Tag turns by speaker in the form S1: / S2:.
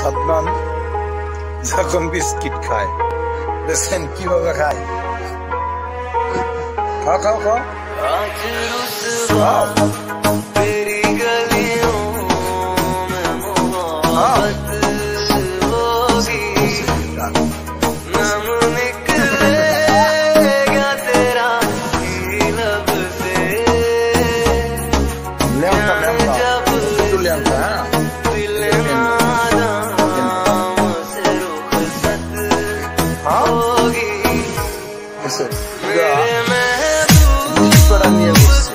S1: সাদনান যখন বিস্কিট খায় দেখছেন কিভাবে খায় খাও খাও খাও Yeah.
S2: होगी
S1: Listen, you
S2: are. This is what I'm here with.